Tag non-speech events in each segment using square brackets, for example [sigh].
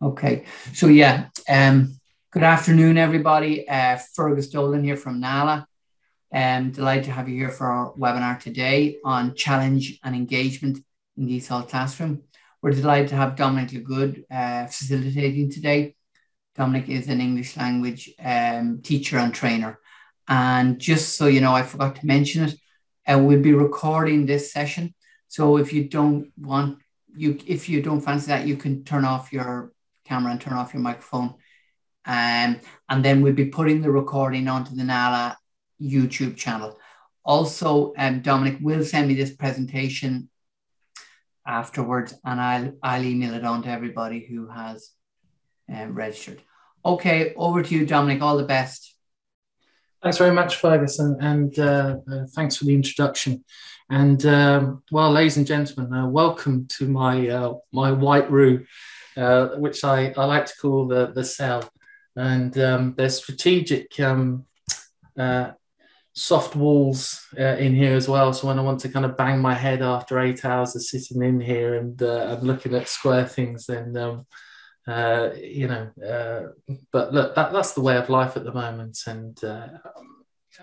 Okay, so yeah, um, good afternoon, everybody. Uh, Fergus Dolan here from NALA. Um, delighted to have you here for our webinar today on challenge and engagement in the ESOL classroom. We're delighted to have Dominik LeGood uh, facilitating today. Dominik is an English language um, teacher and trainer. And just so you know, I forgot to mention it, uh, we'll be recording this session. So if you don't want you if you don't fancy that, you can turn off your camera and turn off your microphone. Um, and then we'll be putting the recording onto the NALA YouTube channel. Also, um, Dominik will send me this presentation afterwards, and I'll I'll email it on to everybody who has um, registered. Okay, over to you, Dominik. All the best. Thanks very much, Ferguson, and uh, uh, thanks for the introduction. And um, well, ladies and gentlemen, uh, welcome to my uh, my white room uh, which I, I like to call the, the cell. And um, there's strategic um, uh, soft walls uh, in here as well. So when I want to kind of bang my head after eight hours of sitting in here and uh, I'm looking at square things, then um, uh, you know. Uh, but look, that, that's the way of life at the moment, and uh,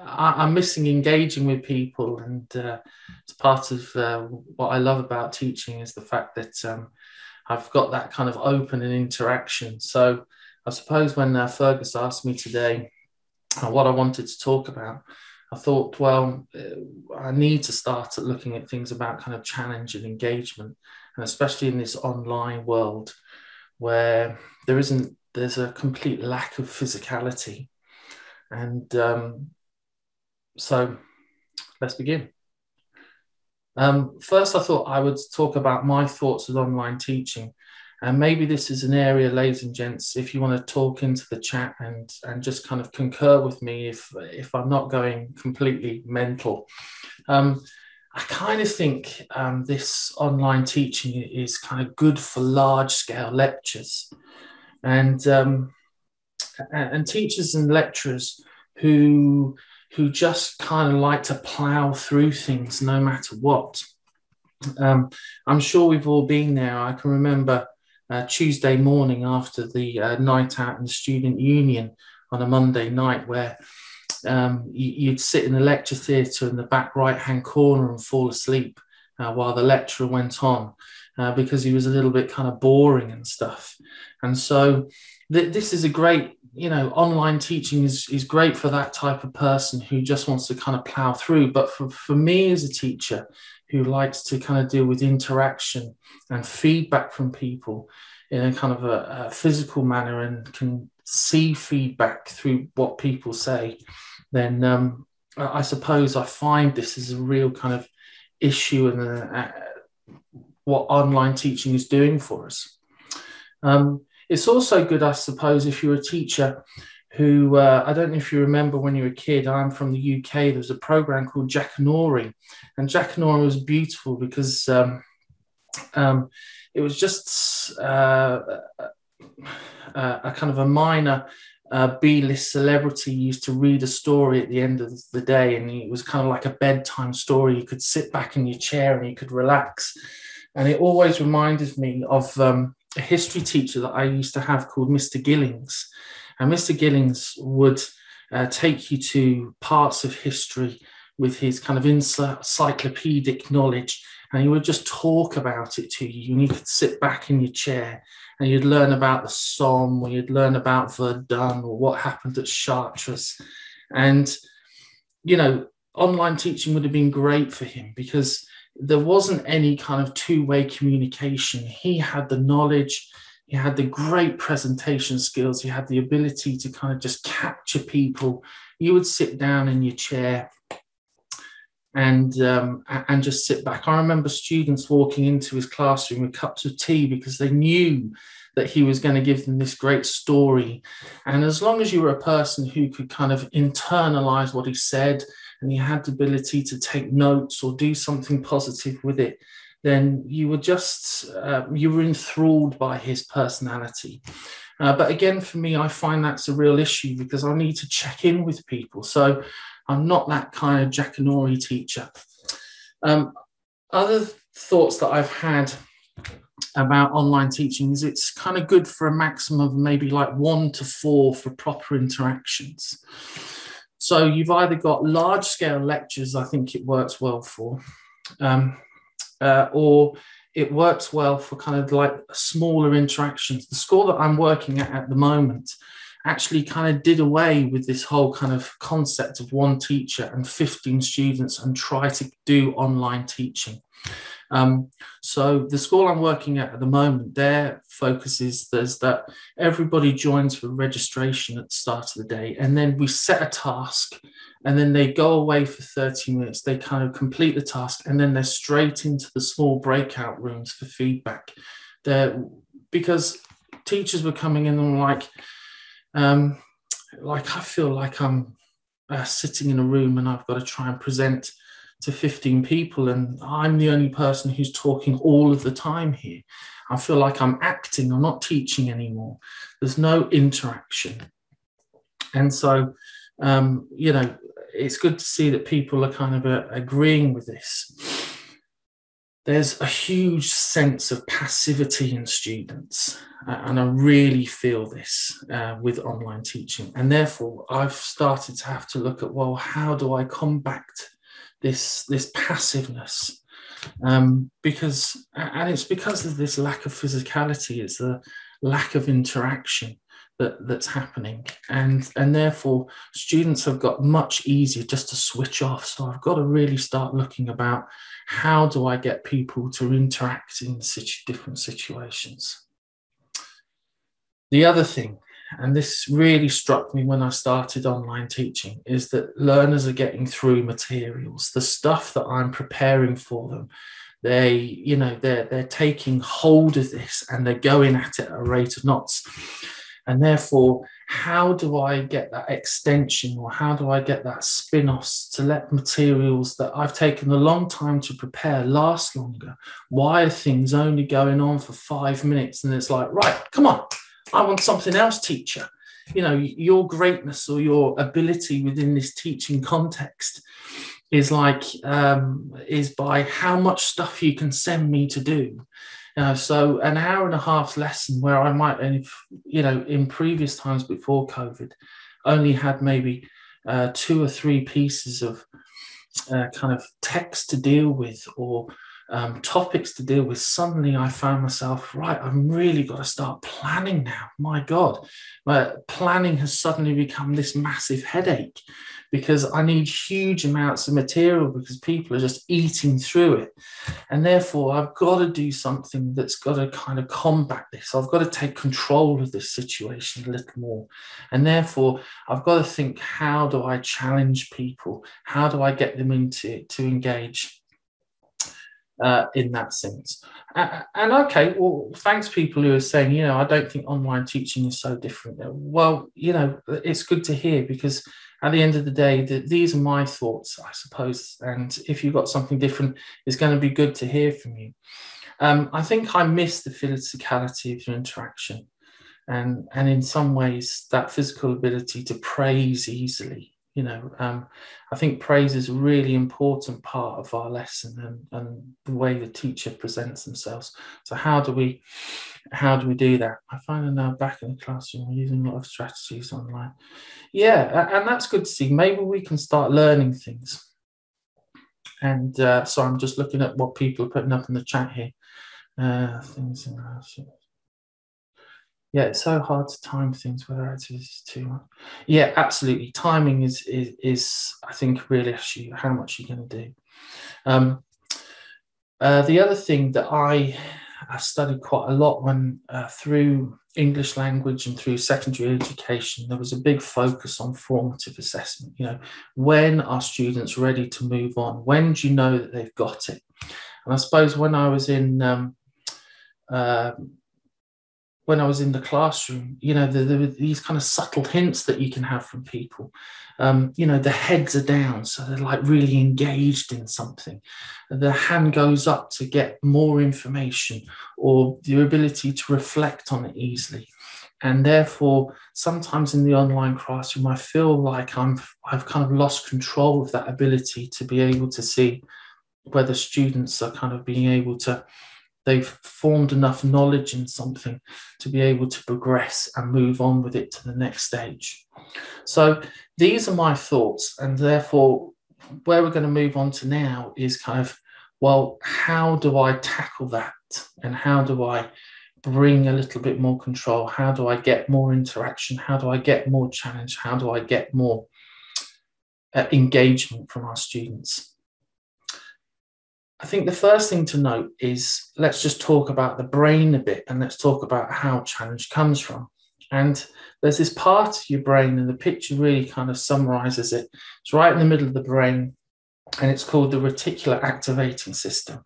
I, am missing engaging with people, and uh, it's part of what I love about teaching is the fact that um, I've got that kind of open and interaction. So I suppose when uh, Fergus asked me today uh, what I wanted to talk about, I thought, well, uh, I need to start looking at things about kind of challenge and engagement, and especially in this online world where there isn't, there's a complete lack of physicality. And um, so let's begin. Um, first, I thought I would talk about my thoughts of online teaching. And maybe this is an area, ladies and gents, if you want to talk into the chat and, and just kind of concur with me if, if I'm not going completely mental. Um, I kind of think um, this online teaching is kind of good for large scale lectures. And, um, and teachers and lecturers who who just kind of like to plow through things no matter what. Um, I'm sure we've all been there. I can remember uh, Tuesday morning after the uh, night out in the student union on a Monday night where um, you, would sit in the lecture theatre in the back right hand corner and fall asleep uh, while the lecturer went on uh, because he was a little bit kind of boring and stuff. And so th- this is a great you know, online teaching is, is great for that type of person who just wants to kind of plow through. But for, for me as a teacher who likes to kind of deal with interaction and feedback from people in a kind of a, a physical manner and can see feedback through what people say, then um, I suppose I find this is a real kind of issue and uh, what online teaching is doing for us. Um, it's also good, I suppose, if you're a teacher who uh, I don't know if you remember when you were a kid. I'm from the UK. There was a program called Jackanory, and Jack Jackanory was beautiful because um, um, it was just uh, a, a, kind of a minor uh, B-list celebrity used to read a story at the end of the day, and it was kind of like a bedtime story. You could sit back in your chair and you could relax, and it always reminded me of. Um, a history teacher that I used to have called Mr. Gillings. And Mr. Gillings would uh, take you to parts of history with his kind of encyclopedic knowledge, and he would just talk about it to you. And you could sit back in your chair and you'd learn about the Somme, or you'd learn about Verdun, or what happened at Chartres. And, you know, online teaching would have been great for him because there wasn't any kind of two-way communication. He had the knowledge, he had the great presentation skills, he had the ability to kind of just capture people. You would sit down in your chair and um, and just sit back. I remember students walking into his classroom with cups of tea because they knew that he was going to give them this great story. And as long as you were a person who could kind of internalize what he said and you had the ability to take notes or do something positive with it, then you were just uh, you were enthralled by his personality. Uh, but again, for me, I find that's a real issue because I need to check in with people. So I'm not that kind of Jackanory teacher. Um, other thoughts that I've had about online teaching is it's kind of good for a maximum of maybe like one to four for proper interactions. So you've either got large scale lectures, I think it works well for, um, uh, or it works well for kind of like smaller interactions. The school that I'm working at at the moment actually kind of did away with this whole kind of concept of one teacher and 15 students and try to do online teaching. Um, so the school I'm working at at the moment, their focus is there's that everybody joins for registration at the start of the day, and then we set a task, and then they go away for 30 minutes. They kind of complete the task, and then they're straight into the small breakout rooms for feedback. There, because teachers were coming in and like, um, like I feel like I'm uh, sitting in a room and I've got to try and present to 15 people and I'm the only person who's talking all of the time here. I feel like I'm acting, I'm not teaching anymore. There's no interaction. And so, um, you know, it's good to see that people are kind of uh, agreeing with this. There's a huge sense of passivity in students, and I really feel this uh, with online teaching. And therefore, I've started to have to look at well, how do I combat this this passiveness um, because and it's because of this lack of physicality it's the lack of interaction that, that's happening. And and therefore students have got much easier just to switch off. So i've got to really start looking about how do i get people to interact in situ- different situations. The other thing and this really struck me when I started online teaching, is that learners are getting through materials, the stuff that I'm preparing for them. They, you know, they're they're taking hold of this and they're going at it at a rate of knots. And therefore, how do I get that extension or how do I get that spin offs to let materials that I've taken a long time to prepare last longer? Why are things only going on for five minutes? And it's like, right, come on, I want something else, teacher. You know, your greatness or your ability within this teaching context is like um, is by how much stuff you can send me to do. Uh, so an hour and a half lesson where I might, you know, in previous times before COVID, only had maybe uh, two or three pieces of uh, kind of text to deal with or um, topics to deal with, suddenly I found myself, right, I've really got to start planning now. My God, but planning has suddenly become this massive headache because I need huge amounts of material because people are just eating through it. And therefore, I've got to do something that's got to kind of combat this. I've got to take control of this situation a little more. And therefore, I've got to think how do I challenge people? How do I get them into to engage? Uh, in that sense. Uh, and okay, well, thanks people who are saying, you know, I don't think online teaching is so different. Well, you know, it's good to hear because at the end of the day, the, these are my thoughts, I suppose. And if you've got something different, it's going to be good to hear from you. Um, I think I miss the physicality of interaction. And, and in some ways, that physical ability to praise easily you know um, i think praise is a really important part of our lesson and, and the way the teacher presents themselves. So how do we how do we do that? I find now back in the classroom we're using a lot of strategies online. Yeah and that's good to see. Maybe we can start learning things. And uh, so i'm just looking at what people are putting up in the chat here. Uh, things in yeah, it's so hard to time things whether activities too much. Yeah, absolutely. Timing is is, is I think a real issue. How much you're going to do. Um, uh, the other thing that I I studied quite a lot when uh, through English language and through secondary education, there was a big focus on formative assessment. You know, when are students ready to move on? When do you know that they've got it? And I suppose when I was in um, uh, when I was in the classroom, you know, there, were these kind of subtle hints that you can have from people. Um, you know, the heads are down, so they're like really engaged in something. The hand goes up to get more information or the ability to reflect on it easily. And therefore, sometimes in the online classroom, I feel like I'm I've kind of lost control of that ability to be able to see whether students are kind of being able to they've formed enough knowledge in something to be able to progress and move on with it to the next stage. So these are my thoughts, and therefore, where we're going to move on to now is kind of, well, how do I tackle that? And how do I bring a little bit more control? How do I get more interaction? How do I get more challenge? How do I get more uh, engagement from our students? I think the first thing to note is let's just talk about the brain a bit and let's talk about how challenge comes from. And there's this part of your brain, and the picture really kind of summarizes it. It's right in the middle of the brain, and it's called the reticular activating system.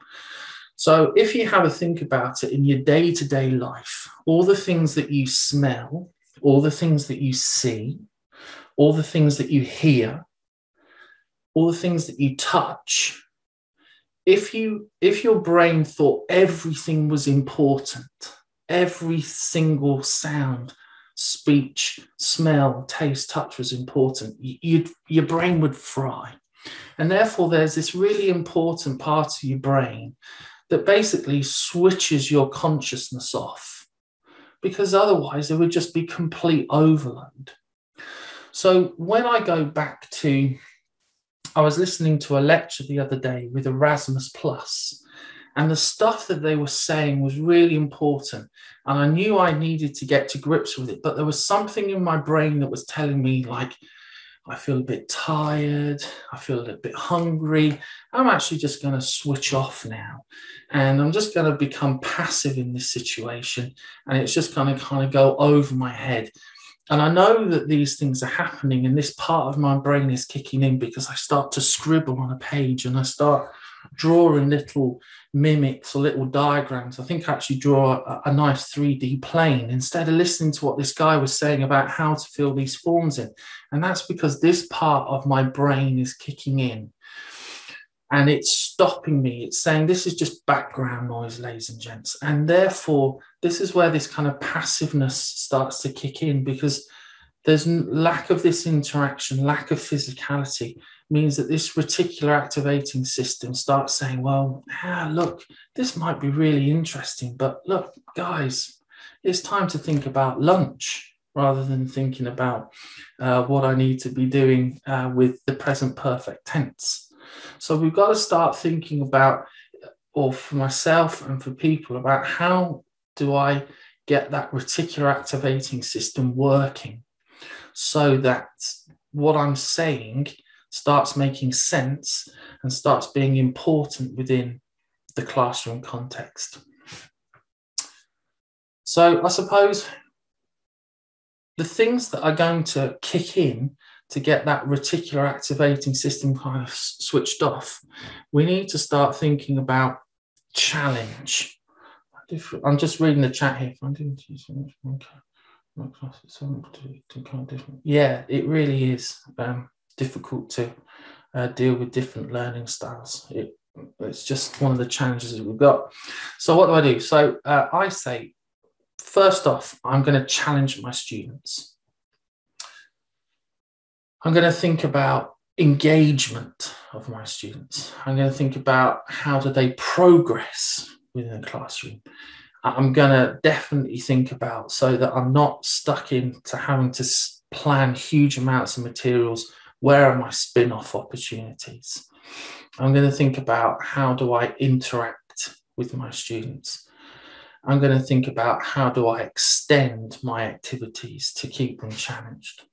So, if you have a think about it in your day to day life, all the things that you smell, all the things that you see, all the things that you hear, all the things that you touch, if you if your brain thought everything was important every single sound speech smell taste touch was important you your brain would fry. And therefore there's this really important part of your brain that basically switches your consciousness off because otherwise it would just be complete overload. So when i go back to I was listening to a lecture the other day with Erasmus Plus, and the stuff that they were saying was really important. And I knew I needed to get to grips with it, but there was something in my brain that was telling me, like, I feel a bit tired, I feel a bit hungry. I'm actually just going to switch off now. And I'm just going to become passive in this situation. And it's just going to kind of go over my head. And I know that these things are happening, and this part of my brain is kicking in because I start to scribble on a page and I start drawing little mimics or little diagrams. I think I actually draw a, a, nice 3D plane instead of listening to what this guy was saying about how to fill these forms in. And that's because this part of my brain is kicking in and it's stopping me. It's saying this is just background noise, ladies and gents. And therefore, this is where this kind of passiveness starts to kick in because there's lack of this interaction, lack of physicality means that this reticular activating system starts saying, well, ah, look, this might be really interesting, but look, guys, it's time to think about lunch rather than thinking about uh, what I need to be doing uh, with the present perfect tense. So we've got to start thinking about, or for myself and for people, about how do I get that reticular activating system working so that what I'm saying starts making sense and starts being important within the classroom context. So I suppose the things that are going to kick in to get that reticular activating system kind of switched off, we need to start thinking about challenge. I'm just reading the chat here. Yeah, it really is um, difficult to uh, deal with different learning styles. It, it's just one of the challenges that we've got. So, what do I do? So, uh, I say, first off, I'm going to challenge my students. I'm going to think about engagement of my students. I'm going to think about how do they progress within the classroom. I'm going to definitely think about so that I'm not stuck into having to plan huge amounts of materials. Where are my spin off opportunities? I'm going to think about how do I interact with my students. I'm going to think about how do I extend my activities to keep them challenged.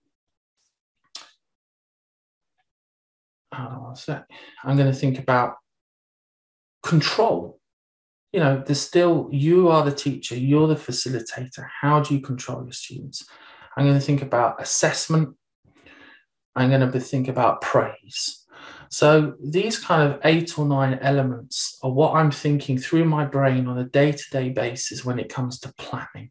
hold on one sec. Ah, I'm going to think about control. You know, there's still, you are the teacher, you're the facilitator. How do you control your students? I'm going to think about assessment. I'm going to think about praise. So these kind of eight or nine elements are what I'm thinking through my brain on a day to day basis when it comes to planning.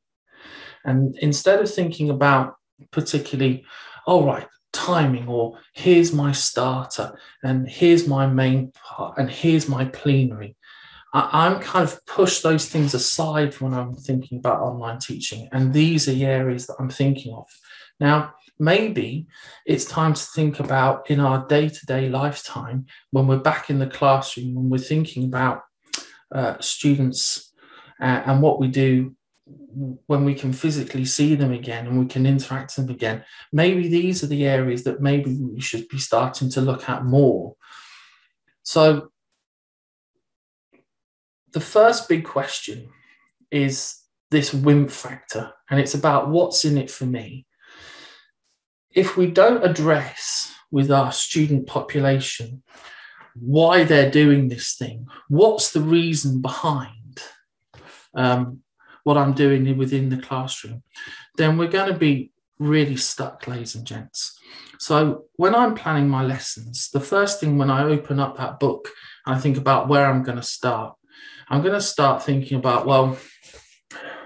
And instead of thinking about particularly, all oh, right, timing or here's my starter and here's my main part and here's my plenary. I, am kind of push those things aside when I'm thinking about online teaching. And these are the areas that I'm thinking of. Now, maybe it's time to think about in our day to day lifetime when we're back in the classroom, when we're thinking about uh, students uh, and what we do when we can physically see them again and we can interact with them again, maybe these are the areas that maybe we should be starting to look at more. So, the first big question is this WIMP factor, and it's about what's in it for me. If we don't address with our student population why they're doing this thing, what's the reason behind um, what I'm doing within the classroom, then we're going to be really stuck, ladies and gents. So when I'm planning my lessons, the first thing when I open up that book, I think about where I'm going to start. I'm going to start thinking about, well,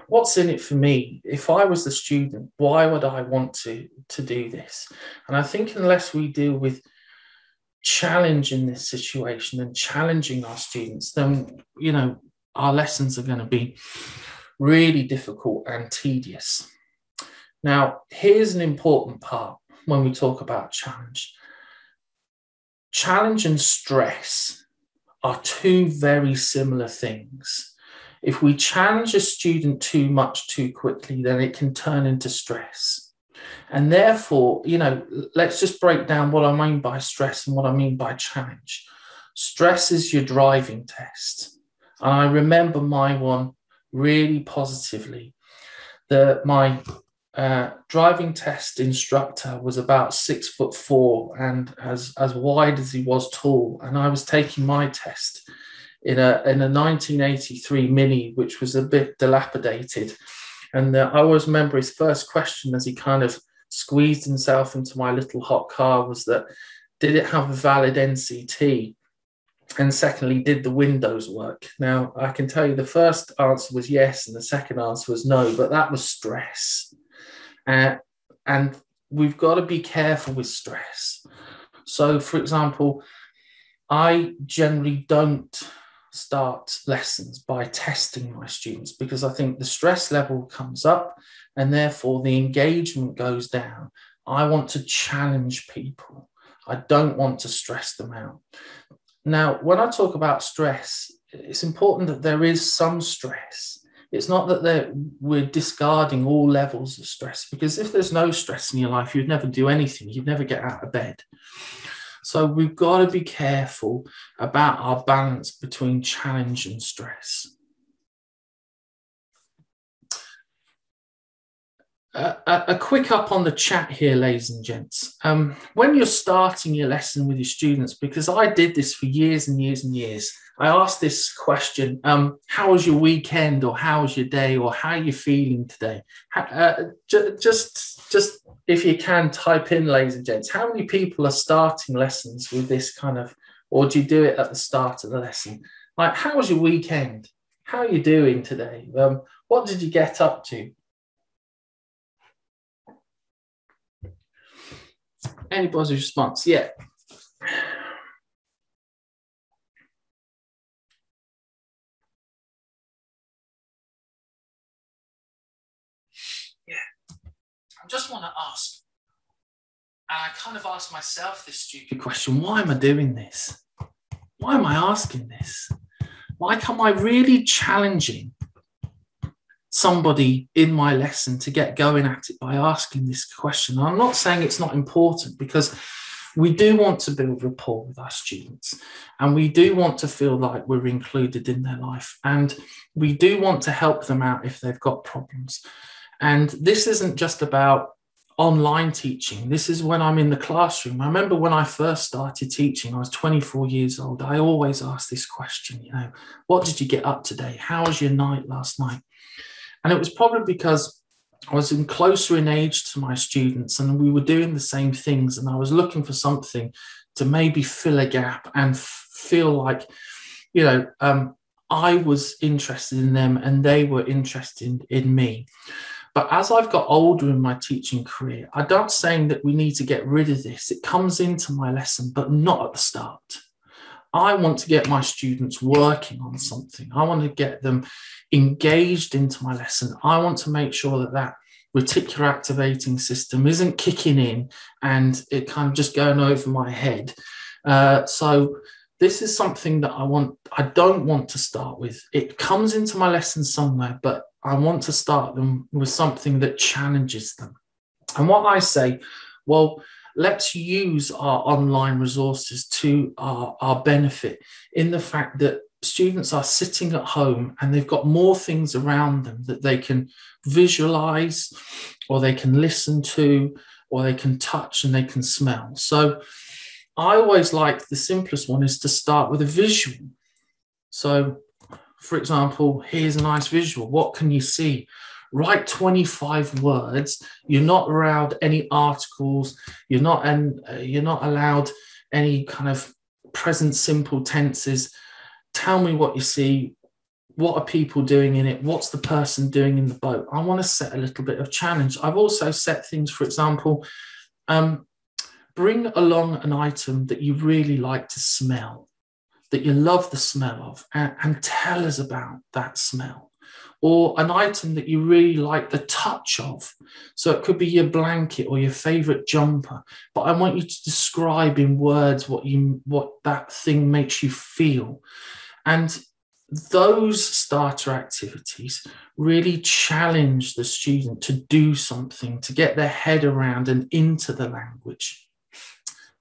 what's in it for me? If I was the student, why would I want to, to do this? And I think unless we deal with challenging this situation and challenging our students, then, you know, our lessons are going to be really difficult and tedious. Now, here's an important part when we talk about challenge. Challenge and stress are two very similar things. If we challenge a student too much too quickly, then it can turn into stress. And therefore, you know, let's just break down what I mean by stress and what I mean by challenge. Stress is your driving test. And I remember my one really positively. The, my uh, driving test instructor was about six foot four and as, as wide as he was tall. And I was taking my test in a, in a 1983 Mini, which was a bit dilapidated. And uh, I always remember his first question as he kind of squeezed himself into my little hot car was that, did it have a valid NCT? And secondly, did the windows work? Now, I can tell you the first answer was yes, and the second answer was no, but that was stress. Uh, and we've got to be careful with stress. So, for example, I generally don't start lessons by testing my students because I think the stress level comes up and therefore the engagement goes down. I want to challenge people. I don't want to stress them out. Now, when I talk about stress, it's important that there is some stress. It's not that we're discarding all levels of stress, because if there's no stress in your life, you'd never do anything, you'd never get out of bed. So we've got to be careful about our balance between challenge and stress. A, quick up on the chat here, ladies and gents. Um, when you're starting your lesson with your students, because I did this for years and years and years, I asked this question: um, "How was your weekend?" or "How was your day?" or "How are you feeling today?" Uh, ju- just, just if you can, type in, ladies and gents. How many people are starting lessons with this kind of, or do you do it at the start of the lesson? Like, how was your weekend? How are you doing today? Um, what did you get up to? Anybody's response? Yeah. Yeah. I just want to ask, and I kind of ask myself this stupid question why am I doing this? Why am I asking this? Like, am I really challenging somebody in my lesson to get going at it by asking this question. I'm not saying it's not important because we do want to build rapport with our students and we do want to feel like we're included in their life and we do want to help them out if they've got problems. And this isn't just about online teaching. This is when I'm in the classroom. I remember when I first started teaching, I was 24 years old. I always asked this question, you know, what did you get up today? How was your night last night? And it was probably because I was in closer in age to my students and we were doing the same things. And I was looking for something to maybe fill a gap and f- feel like, you know, um, I was interested in them and they were interested in me. But as I've got older in my teaching career, I'm not saying that we need to get rid of this. It comes into my lesson, but not at the start. I want to get my students working on something. I want to get them engaged into my lesson. I want to make sure that that reticular activating system isn't kicking in and it kind of just going over my head. Uh, so this is something that I want, I don't want to start with. It comes into my lessons somewhere, but I want to start them with something that challenges them. And what I say, well, let's use our online resources to our, our benefit in the fact that students are sitting at home and they've got more things around them that they can visualize or they can listen to or they can touch and they can smell. So I always like the simplest one is to start with a visual. So, for example, here's a nice visual. What can you see? Write 25 words. You're not allowed any articles. You're not and uh, you're not allowed any kind of present simple tenses. Tell me what you see. What are people doing in it? What's the person doing in the boat? I want to set a little bit of challenge. I've also set things, for example, um, bring along an item that you really like to smell, that you love the smell of, and, and tell us about that smell. Or an item that you really like the touch of. So it could be your blanket or your favorite jumper. But I want you to describe in words what you what that thing makes you feel. And those starter activities really challenge the student to do something, to get their head around and into the language.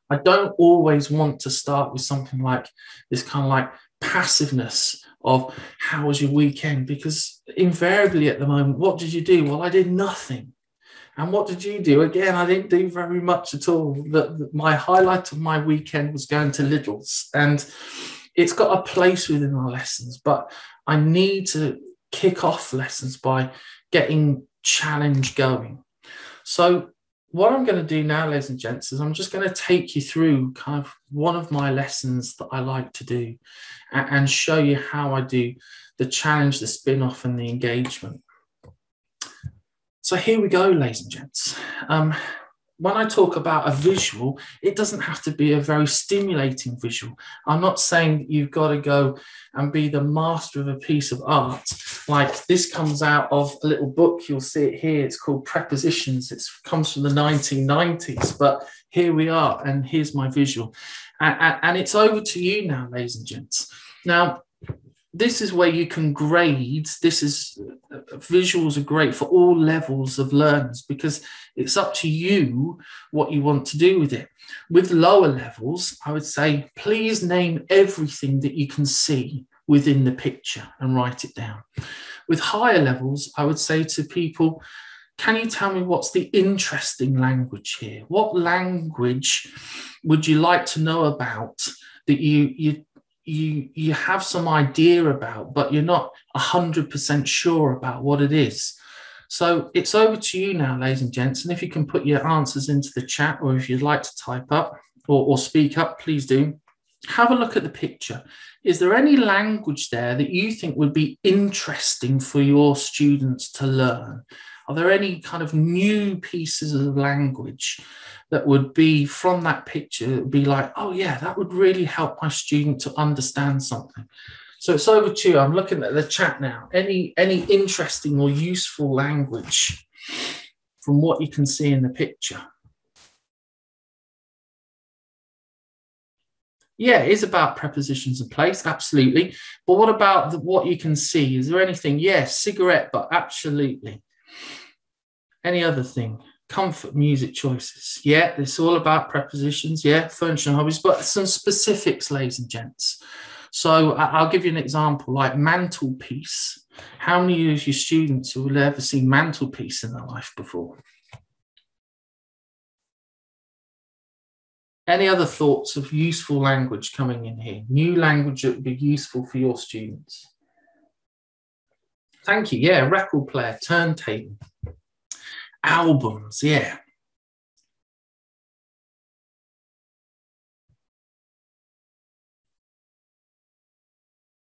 I don't always want to start with something like this kind of like passiveness of how was your weekend? Because invariably at the moment, what did you do? Well, I did nothing. And what did you do? Again, I didn't do very much at all. The, my highlight of my weekend was going to Lidl's. And it's got a place within our lessons, but I need to kick off lessons by getting challenge going. So what I'm going to do now, ladies and gents, is I'm just going to take you through kind of one of my lessons that I like to do and, show you how I do the challenge, the spin off, and the engagement. So here we go, ladies and gents. Um, when I talk about a visual, it doesn't have to be a very stimulating visual. I'm not saying you've got to go and be the master of a piece of art. Like this comes out of a little book, you'll see it here. It's called Prepositions. It comes from the 1990s, but here we are, and here's my visual. And, and it's over to you now, ladies and gents. Now, this is where you can grade. This is visuals are great for all levels of learners because it's up to you what you want to do with it. With lower levels, I would say please name everything that you can see within the picture and write it down. With higher levels, I would say to people, can you tell me what's the interesting language here? What language would you like to know about that you, you you you have some idea about, but you're not hundred percent sure about what it is. So it's over to you now, ladies and gents. And if you can put your answers into the chat, or if you'd like to type up or, or speak up, please do. Have a look at the picture. Is there any language there that you think would be interesting for your students to learn? Are there any kind of new pieces of language that would be from that picture, be like, oh, yeah, that would really help my student to understand something? So it's over to you. I'm looking at the chat now. Any any interesting or useful language from what you can see in the picture? Yeah, it is about prepositions and place, absolutely. But what about the, what you can see? Is there anything? Yes, cigarette, but absolutely. Any other thing? Comfort music choices. Yeah, it's all about prepositions. Yeah, furniture and hobbies, but some specifics, ladies and gents. So I'll give you an example like mantelpiece. How many of your students have ever seen mantelpiece in their life before? Any other thoughts of useful language coming in here? New language that would be useful for your students? Thank you. Yeah, record player, turntable albums, yeah.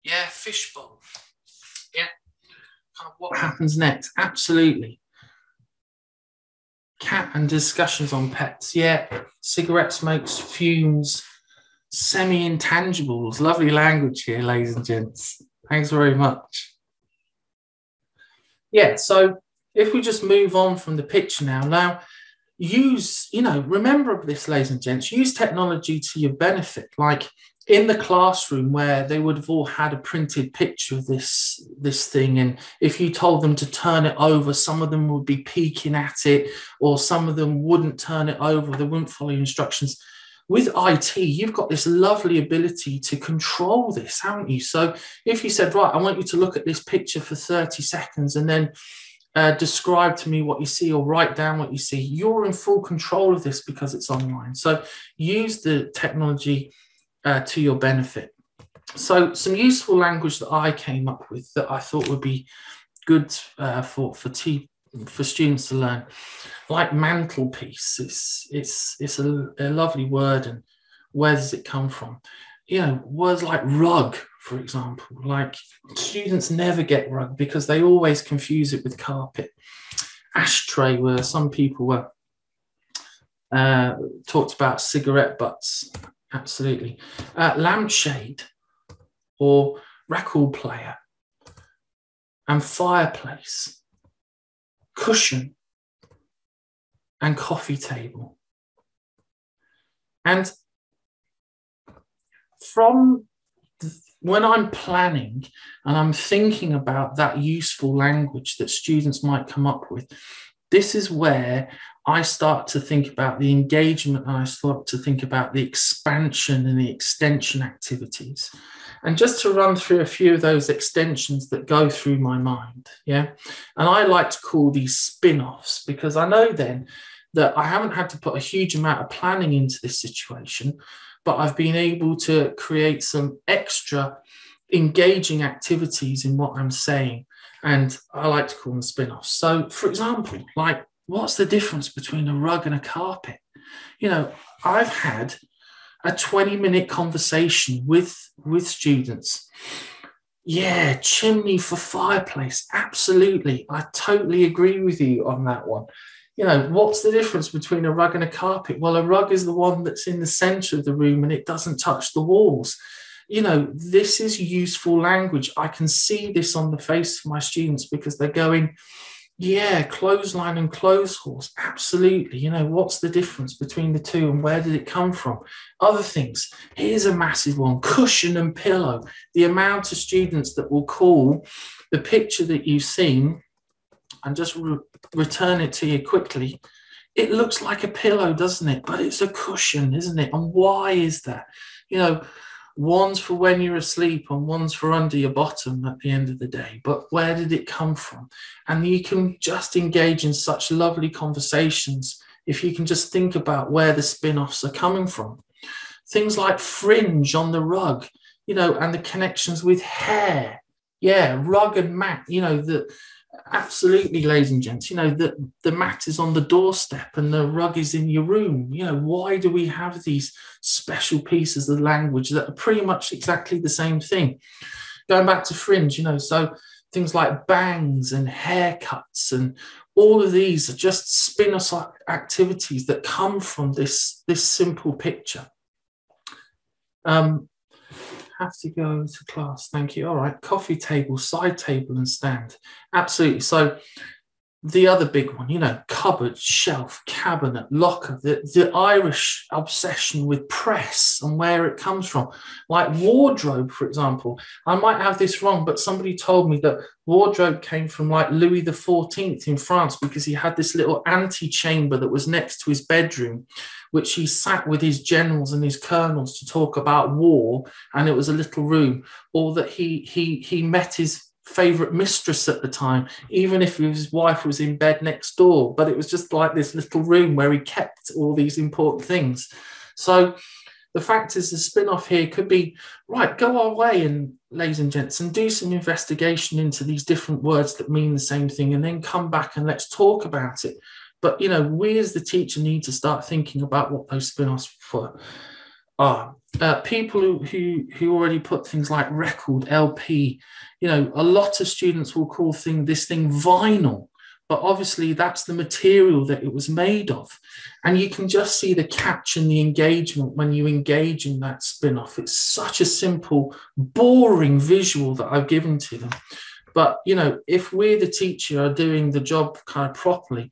Yeah, fishbowl. Yeah. What happens next? Absolutely. Cat and discussions on pets. Yeah. Cigarette smokes, fumes, semi intangibles. Lovely language here, ladies and gents. Thanks very much. Yeah, so if we just move on from the picture now, now use, you know, remember this, ladies and gents, use technology to your benefit. Like in the classroom where they would have all had a printed picture of this this thing and if you told them to turn it over some of them would be peeking at it or some of them wouldn't turn it over they wouldn't follow instructions with IT, you've got this lovely ability to control this, haven't you? So if you said, right, I want you to look at this picture for 30 seconds and then uh, describe to me what you see or write down what you see, you're in full control of this because it's online. So use the technology uh, to your benefit. So some useful language that I came up with that I thought would be good uh, for for t- for students to learn like mantelpiece. It's it's it's a, a lovely word, and where does it come from? You know, words like rug, for example. Like students never get rug because they always confuse it with carpet. Ashtray, where some people were uh, talked about cigarette butts. Absolutely, uh, lampshade or record player and fireplace, cushion, and coffee table. And from when I'm planning and I'm thinking about that useful language that students might come up with, this is where I start to think about the engagement and I start to think about the expansion and the extension activities. And just to run through a few of those extensions that go through my mind, yeah. And I like to call these spin offs because I know then that I haven't had to put a huge amount of planning into this situation, but I've been able to create some extra engaging activities in what I'm saying. And I like to call them spin offs. So, for example, like what's the difference between a rug and a carpet? You know, I've had a 20 minute conversation with, with students. Yeah, chimney for fireplace. Absolutely. I totally agree with you on that one you know, what's the difference between a rug and a carpet? Well, a rug is the one that's in the center of the room and it doesn't touch the walls. You know, this is useful language. I can see this on the face of my students because they're going, yeah, clothesline and clothes horse. Absolutely. You know, what's the difference between the two and where did it come from? Other things. Here's a massive one cushion and pillow. The amount of students that will call the picture that you've seen and just re- return it to you quickly, it looks like a pillow, doesn't it? But it's a cushion, isn't it? And why is that? You know, one's for when you're asleep and one's for under your bottom at the end of the day. But where did it come from? And you can just engage in such lovely conversations if you can just think about where the spin offs are coming from. Things like fringe on the rug, you know, and the connections with hair. Yeah, rug and mat, you know, the Absolutely, ladies and gents. You know, the, the mat is on the doorstep and the rug is in your room. You know, why do we have these special pieces of language that are pretty much exactly the same thing? Going back to fringe, you know, so things like bangs and haircuts and all of these are just spin off activities that come from this, this simple picture. Um, have to go to class. Thank you. All right. Coffee table, side table, and stand. Absolutely. So the other big one, you know, cupboard, shelf, cabinet, locker, the, the Irish obsession with press and where it comes from. Like wardrobe, for example. I might have this wrong, but somebody told me that wardrobe came from like Louis the 14th in France because he had this little antechamber that was next to his bedroom, which he sat with his generals and his colonels to talk about war. And it was a little room, or that he he he met his favorite mistress at the time, even if his wife was in bed next door. But it was just like this little room where he kept all these important things. So the fact is, the spin off here could be right, go our way, and ladies and gents, and do some investigation into these different words that mean the same thing, and then come back and let's talk about it. But you know, we as the teacher need to start thinking about what those spin offs are. Uh, people who, who who already put things like record, LP, you know, a lot of students will call thing this thing vinyl, but obviously that's the material that it was made of. And you can just see the catch and the engagement when you engage in that spin off. It's such a simple, boring visual that I've given to them. But, you know, if we, the teacher, are doing the job kind of properly,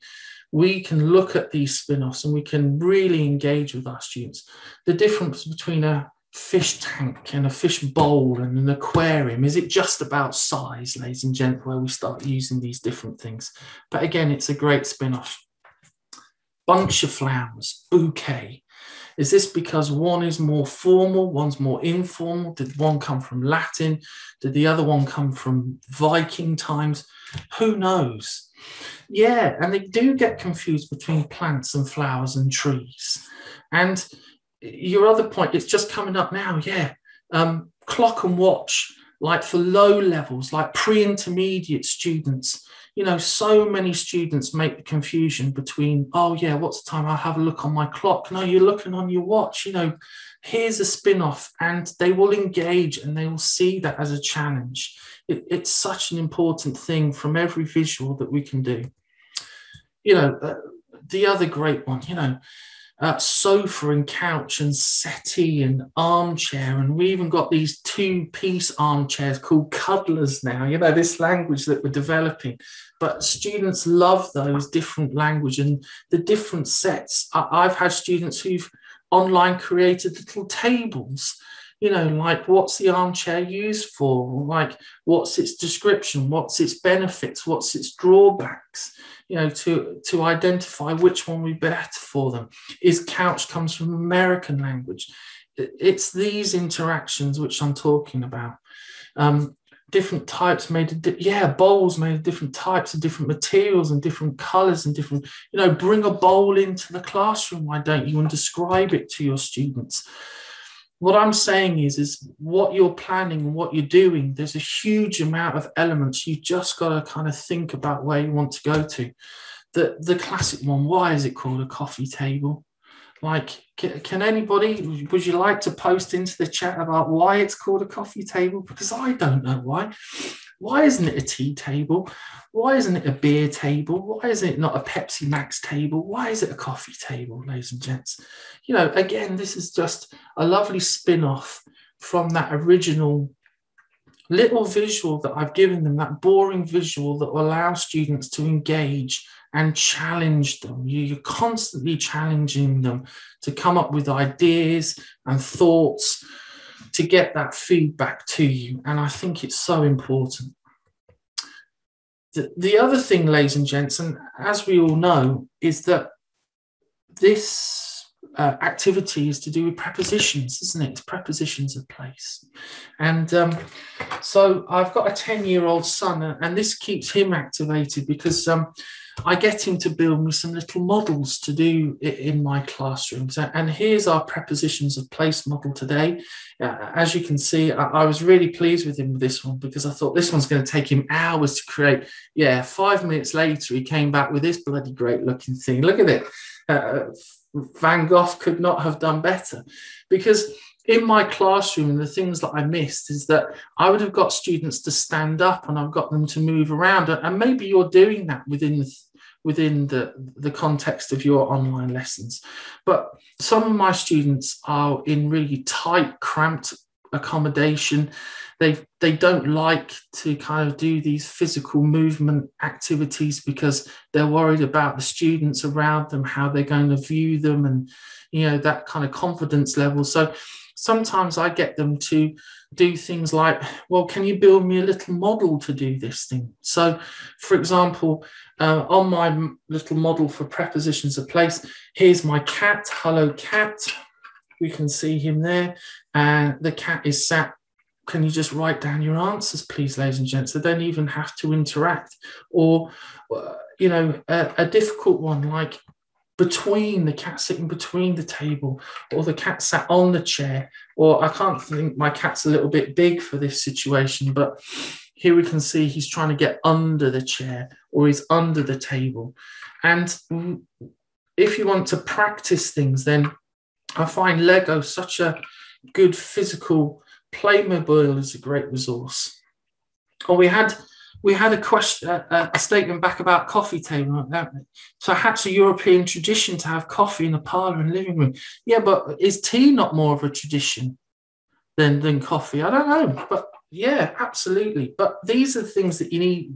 we can look at these spin offs and we can really engage with our students. The difference between a fish tank and a fish bowl and an aquarium? Is it just about size, ladies and gentlemen, where we start using these different things? But again, it's a great spin off. Bunch of flowers, bouquet. Is this because one is more formal, one's more informal? Did one come from Latin? Did the other one come from Viking times? Who knows? Yeah, and they do get confused between plants and flowers and trees. And your other point, it's just coming up now. Yeah, um, clock and watch, like for low levels, like pre intermediate students. You know, so many students make the confusion between, oh, yeah, what's the time? I'll have a look on my clock. No, you're looking on your watch. You know, here's a spin off, and they will engage and they will see that as a challenge. It, it's such an important thing from every visual that we can do. You know, uh, the other great one, you know, uh, sofa and couch and settee and armchair. And we even got these two piece armchairs called cuddlers now, you know, this language that we're developing. But students love those different language and the different sets. I- I've had students who've online created little tables you know, like what's the armchair used for? Like what's its description? What's its benefits? What's its drawbacks? You know, to to identify which one be better for them. Is couch comes from American language. It's these interactions which I'm talking about. Um, different types made of di- yeah bowls made of different types of different materials and different colors and different you know bring a bowl into the classroom why don't you and describe it to your students what I'm saying is, is what you're planning and what you're doing, there's a huge amount of elements. You just got to kind of think about where you want to go to. The, the classic one, why is it called a coffee table? Like, can, can anybody, would you like to post into the chat about why it's called a coffee table? Because I don't know why. Why isn't it a tea table? Why isn't it a beer table? Why is it not a Pepsi Max table? Why is it a coffee table, ladies and gents? You know, again, this is just a lovely spin off from that original little visual that I've given them, that boring visual that will allow students to engage and challenge them. You're constantly challenging them to come up with ideas and thoughts to get that feedback to you. And I think it's so important. The, the other thing, ladies and gents, and as we all know, is that this uh, activity is to do with prepositions, isn't it? It's prepositions of place. And um, so I've got a 10 year old son, and this keeps him activated because um, I get him to build me some little models to do it in my classrooms. And here's our prepositions of place model today. Uh, as you can see, I, I, was really pleased with him with this one because I thought this one's going to take him hours to create. Yeah, five minutes later, he came back with this bloody great looking thing. Look at it. Uh, Van Gogh could not have done better because in my classroom, the things that I missed is that I would have got students to stand up and I've got them to move around. And maybe you're doing that within the within the, the context of your online lessons. But some of my students are in really tight, cramped accommodation. They they don't like to kind of do these physical movement activities because they're worried about the students around them, how they're going to view them, and you know that kind of confidence level. So sometimes I get them to do things like, well, can you build me a little model to do this thing? So, for example, uh, on my little model for prepositions of place, here's my cat. Hello, cat. We can see him there. And the cat is sat. Can you just write down your answers, please, ladies and gents? They don't even have to interact. Or, uh, you know, a, a difficult one like between the cat sitting between the table or the cat sat on the chair or i can't think my cat's a little bit big for this situation but here we can see he's trying to get under the chair or he's under the table. And if you want to practice things then i find lego such a good physical playmobil is a great resource. Or we had we had a question, a, a statement back about coffee table. So perhaps a European tradition to have coffee in the parlour and living room. Yeah, but is tea not more of a tradition than than coffee? I don't know, but yeah, absolutely. But these are the things that you need.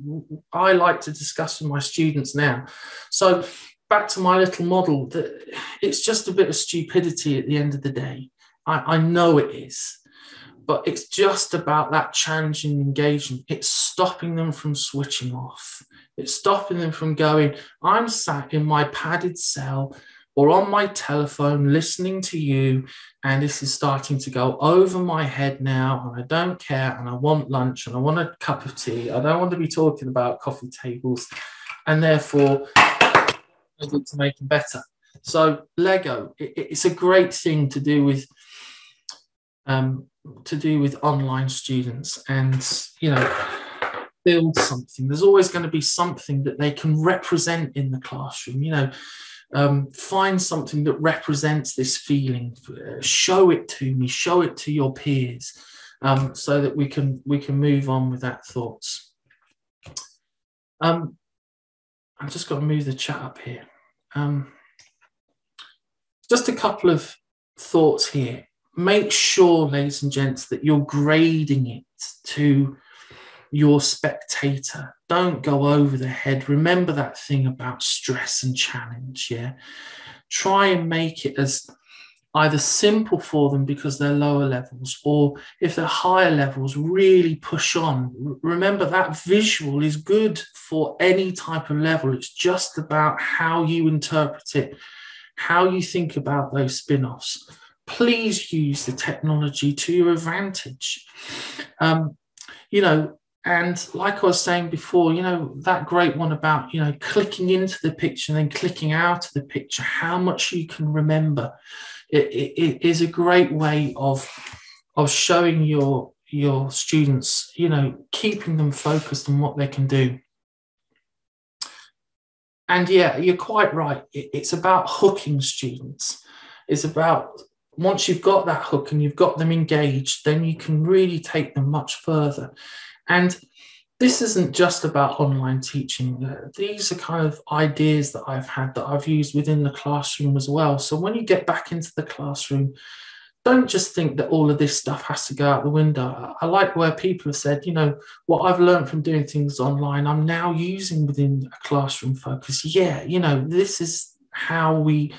I like to discuss with my students now. So back to my little model. That it's just a bit of stupidity at the end of the day I, I know it is. But it's just about that challenging engagement. It's stopping them from switching off. It's stopping them from going, I'm sat in my padded cell or on my telephone listening to you, and this is starting to go over my head now, and I don't care, and I want lunch, and I want a cup of tea. I don't want to be talking about coffee tables, and therefore, I need to make them better. So Lego, it, it's a great thing to do with um, to do with online students, and you know build something. There's always going to be something that they can represent in the classroom. You know, um, find something that represents this feeling. Show it to me. Show it to your peers, um, so that we can we can move on with that thoughts. Um, I've just got to move the chat up here. Um, just a couple of thoughts here. Make sure, ladies and gents, that you're grading it to your spectator. Don't go over the head. Remember that thing about stress and challenge. Yeah. Try and make it as either simple for them because they're lower levels, or if they're higher levels, really push on. Remember that visual is good for any type of level. It's just about how you interpret it, how you think about those spin offs. Please use the technology to your advantage. Um, you know, and like I was saying before, you know, that great one about, you know, clicking into the picture and then clicking out of the picture, how much you can remember. it, it, it is a great way of, of showing your, your students, you know, keeping them focused on what they can do. And yeah, you're quite right. It's about hooking students. It's about once you've got that hook and you've got them engaged, then you can really take them much further. And this isn't just about online teaching. Uh, these are kind of ideas that I've had that I've used within the classroom as well. So when you get back into the classroom, don't just think that all of this stuff has to go out the window. I like where people have said, you know, what I've learned from doing things online, I'm now using within a classroom focus. Yeah, you know, this is how we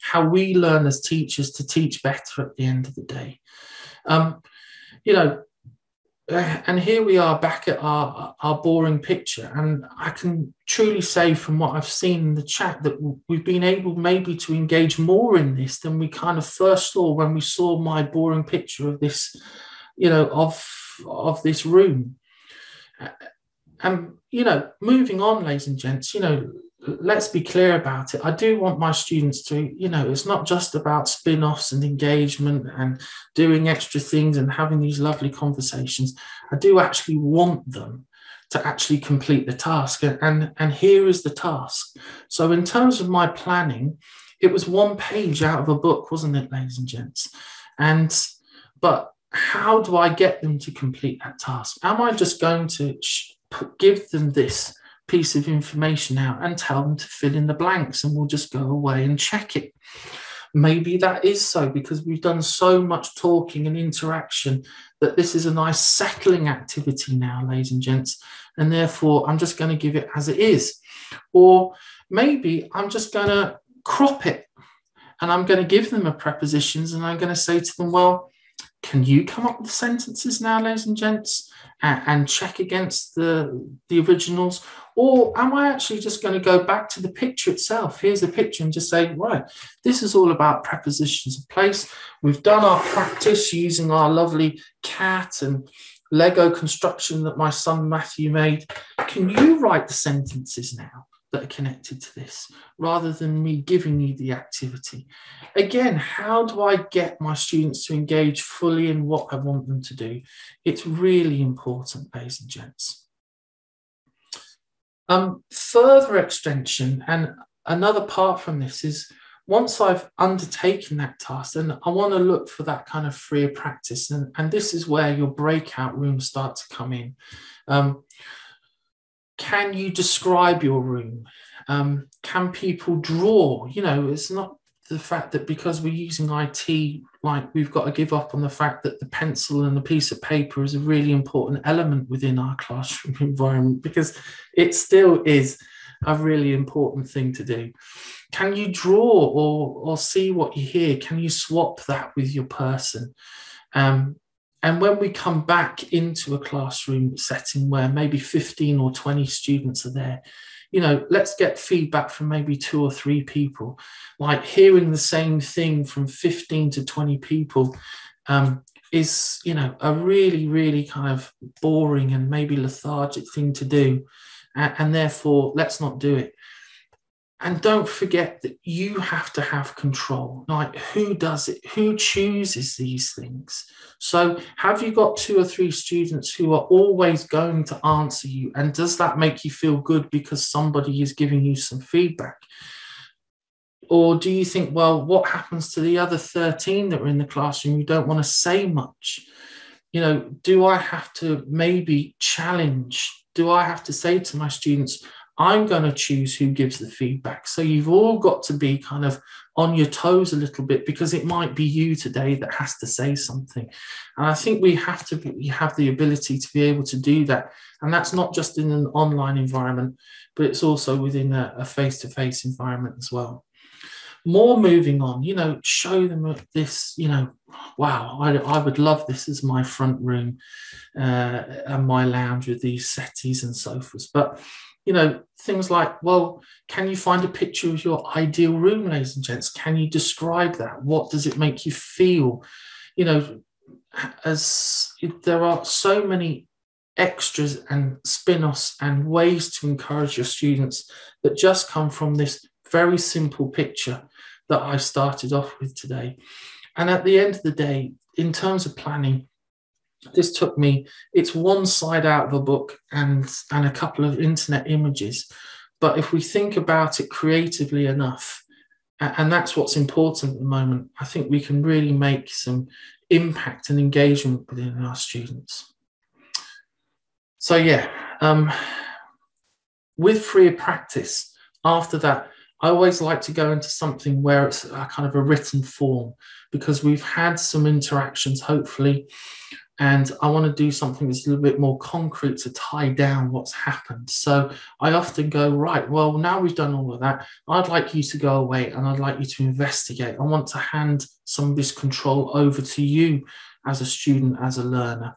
how we learn as teachers to teach better at the end of the day. Um, you know, and here we are back at our our boring picture and i can truly say from what i've seen in the chat that we've been able maybe to engage more in this than we kind of first saw when we saw my boring picture of this you know of of this room and you know moving on ladies and gents you know let's be clear about it. I do want my students to, you know, it's not just about spin offs and engagement and doing extra things and having these lovely conversations. I do actually want them to actually complete the task. And, and and here is the task. So, in terms of my planning, it was one page out of a book, wasn't it, ladies and gents? And, but how do I get them to complete that task? Am I just going to give them this? Piece of information out and tell them to fill in the blanks and we'll just go away and check it. Maybe that is so because we've done so much talking and interaction that this is a nice settling activity now, ladies and gents. And therefore, I'm just going to give it as it is. Or maybe I'm just going to crop it and I'm going to give them a prepositions and I'm going to say to them, well, can you come up with sentences now, ladies and gents, and, and check against the, the originals? Or am I actually just going to go back to the picture itself? Here's the picture and just say, right, this is all about prepositions of place. We've done our practice using our lovely cat and Lego construction that my son Matthew made. Can you write the sentences now? That are connected to this rather than me giving you the activity. Again, how do I get my students to engage fully in what I want them to do? It's really important, ladies and gents. Um, further extension, and another part from this is once I've undertaken that task, then I want to look for that kind of freer practice. And, and this is where your breakout rooms start to come in. Um, can you describe your room? Um, can people draw? You know, it's not the fact that because we're using IT, like we've got to give up on the fact that the pencil and the piece of paper is a really important element within our classroom [laughs] environment because it still is a really important thing to do. Can you draw or, or see what you hear? Can you swap that with your person? Um, and when we come back into a classroom setting where maybe 15 or 20 students are there, you know, let's get feedback from maybe two or three people. Like hearing the same thing from 15 to 20 people um, is, you know, a really, really kind of boring and maybe lethargic thing to do. And, and therefore, let's not do it. And don't forget that you have to have control. Like, who does it? Who chooses these things? So, have you got two or three students who are always going to answer you? And does that make you feel good because somebody is giving you some feedback? Or do you think, well, what happens to the other 13 that are in the classroom You don't want to say much? You know, do I have to maybe challenge? Do I have to say to my students, I'm going to choose who gives the feedback. So you've all got to be kind of on your toes a little bit because it might be you today that has to say something. And I think we have to we have the ability to be able to do that. And that's not just in an online environment, but it's also within a face to face environment as well. More moving on, you know, show them this, you know, wow, I, I would love this as my front room uh, and my lounge with these settees and sofas. But you know, things like, well, can you find a picture of your ideal room, ladies and gents? Can you describe that? What does it make you feel? You know, as there are so many extras and spin-offs and ways to encourage your students that just come from this very simple picture that I started off with today. And at the end of the day, in terms of planning, this took me it's one side out of a book and and a couple of internet images. But if we think about it creatively enough and that's what's important at the moment i think we can really make some impact and engagement within our students. So yeah um, with free practice after that i always like to go into something where it's kind of a written form because we've had some interactions hopefully and I want to do something that's a little bit more concrete to tie down what's happened. So I often go, right, well, now we've done all of that. I'd like you to go away and I'd like you to investigate. I want to hand some of this control over to you as a student, as a learner.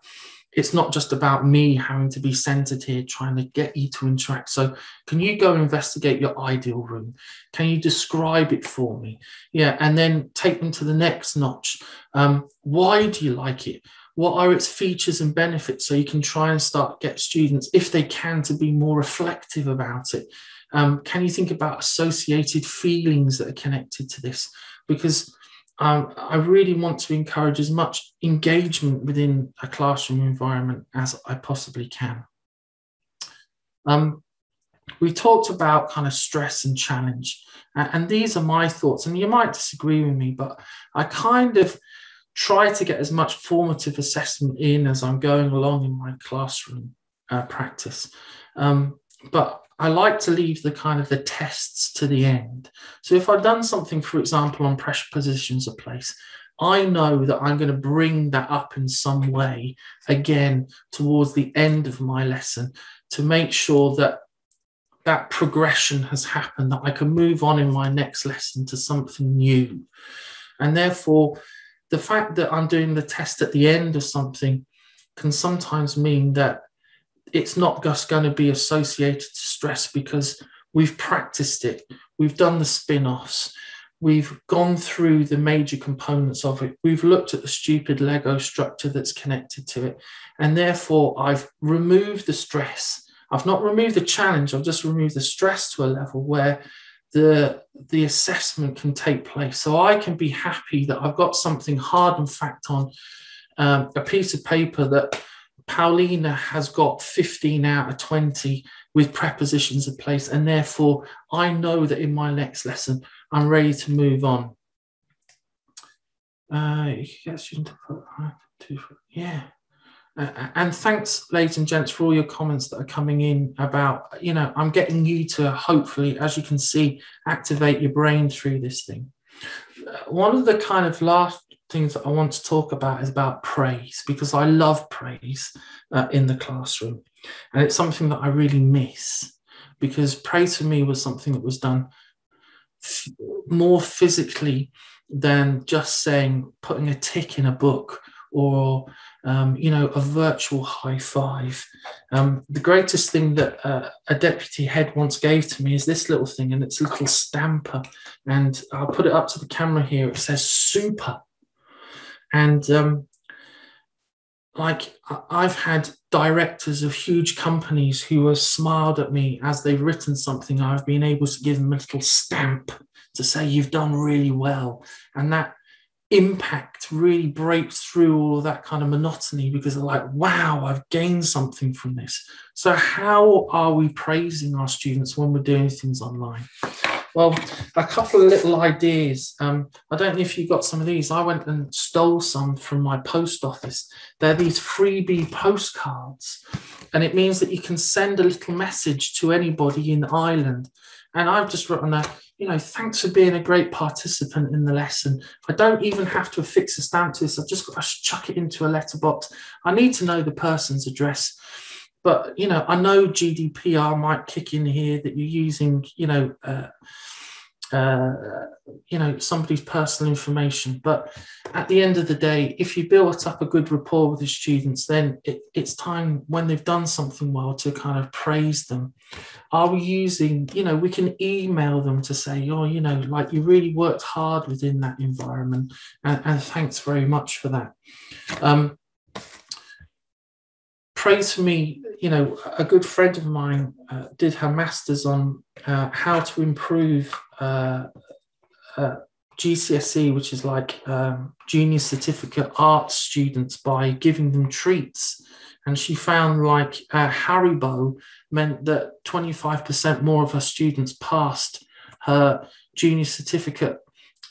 It's not just about me having to be centered here, trying to get you to interact. So, can you go investigate your ideal room? Can you describe it for me? Yeah, and then take them to the next notch. Um, why do you like it? What are its features and benefits? So you can try and start get students if they can to be more reflective about it. Um, can you think about associated feelings that are connected to this? Because um, i really want to encourage as much engagement within a classroom environment as i possibly can. Um, we talked about kind of stress and challenge and these are my thoughts and you might disagree with me but i kind of try to get as much formative assessment in as I'm going along in my classroom uh, practice. Um, but I like to leave the kind of the tests to the end. So if I've done something, for example, on prepositions of place, I know that I'm going to bring that up in some way again towards the end of my lesson to make sure that that progression has happened, that I can move on in my next lesson to something new. And therefore, the fact that I'm doing the test at the end of something can sometimes mean that it's not just going to be associated to stress because we've practiced it, we've done the spin offs, we've gone through the major components of it, we've looked at the stupid Lego structure that's connected to it, and therefore I've removed the stress. I've not removed the challenge, I've just removed the stress to a level where the the assessment can take place. So I can be happy that I've got something hard and fact on um, a piece of paper that Paulina has got 15 out of 20 with prepositions in place, and therefore I know that in my next lesson I'm ready to move on. Uh, yeah. Uh, and thanks, ladies and gents, for all your comments that are coming in about, you know, I'm getting you to hopefully, as you can see, activate your brain through this thing. Uh, one of the kind of last things that I want to talk about is about praise because I love praise uh, in the classroom. And it's something that I really miss because praise to me was something that was done more physically than just saying putting a tick in a book or um, you know a virtual high five. Um, the greatest thing that uh, a deputy head once gave to me is this little thing and it's a little stamper. And i'll put it up to the camera here. It says super. And um, like I've had directors of huge companies who have smiled at me as they've written something. I've been able to give them a little stamp to say you've done really well, and that impact really breaks through all of that kind of monotony because they're like, wow, I've gained something from this. So, how are we praising our students when we're doing things online? Well, a couple of little ideas. Um, I don't know if you got some of these. I went and stole some from my post office. They're these freebie postcards, and it means that you can send a little message to anybody in Ireland. And I've just written there, you know, thanks for being a great participant in the lesson. I don't even have to affix a stamp to this. I've just got to chuck it into a letterbox. I need to know the person's address but you know i know gdpr might kick in here that you're using you know uh, uh, you know somebody's personal information. But at the end of the day if you built up a good rapport with the students then it, it's time when they've done something well to kind of praise them. Are we using you know we can email them to say oh you know like you really worked hard within that environment and, and thanks very much for that. Um, praise for me you know, a good friend of mine uh, did her masters on uh, how to improve uh, uh GCSE, which is like um, junior certificate art students, by giving them treats. And she found like uh, Haribo meant that 25% more of her students passed her junior certificate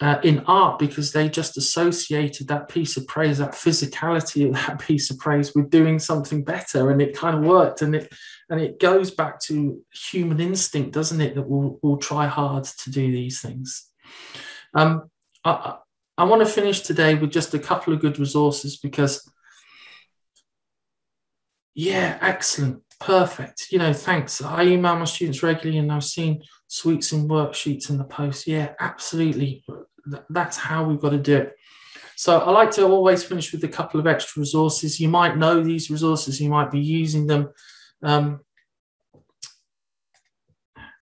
uh, in art because they just associated that piece of praise, that physicality of that [laughs] piece of praise, with doing something better, and it kind of worked. And it and it goes back to human instinct, doesn't it? That we'll, we'll try hard to do these things. Um, I, I want to finish today with just a couple of good resources because, yeah, excellent, perfect. You know, thanks. I email my students regularly, and I've seen sweets and worksheets in the post. Yeah, absolutely that's how we've got to do it. So I like to always finish with a couple of extra resources. You might know these resources, you might be using them. Um,